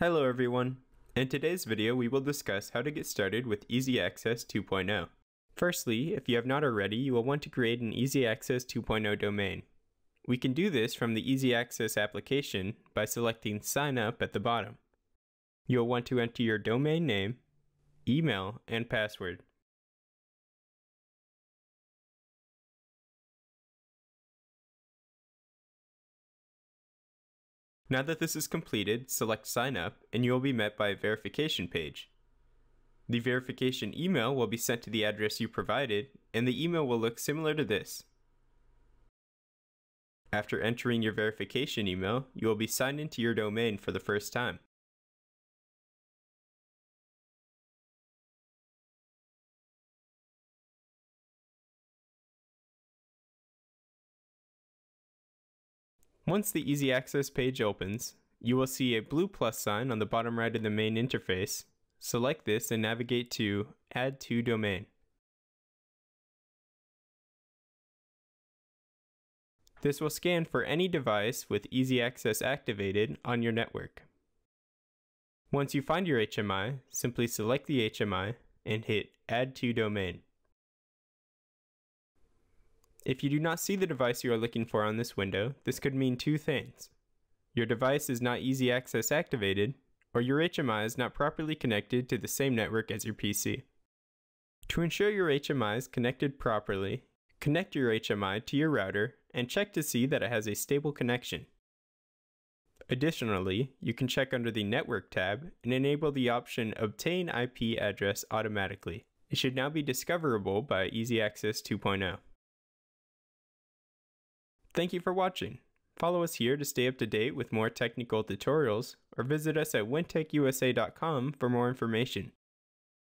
Hello everyone! In today's video we will discuss how to get started with Easy Access 2.0. Firstly, if you have not already, you will want to create an Easy Access 2.0 domain. We can do this from the Easy Access application by selecting Sign Up at the bottom. You'll want to enter your domain name, email, and password. Now that this is completed, select Sign Up and you will be met by a verification page. The verification email will be sent to the address you provided, and the email will look similar to this. After entering your verification email, you will be signed into your domain for the first time. Once the Easy Access page opens, you will see a blue plus sign on the bottom right of the main interface. Select this and navigate to Add to Domain. This will scan for any device with Easy Access activated on your network. Once you find your HMI, simply select the HMI and hit Add to Domain. If you do not see the device you are looking for on this window, this could mean two things. Your device is not easy access activated, or your HMI is not properly connected to the same network as your PC. To ensure your HMI is connected properly, connect your HMI to your router and check to see that it has a stable connection. Additionally, you can check under the Network tab and enable the option Obtain IP address automatically. It should now be discoverable by Easy Access 2.0. Thank you for watching. Follow us here to stay up to date with more technical tutorials, or visit us at weintekusa.com for more information.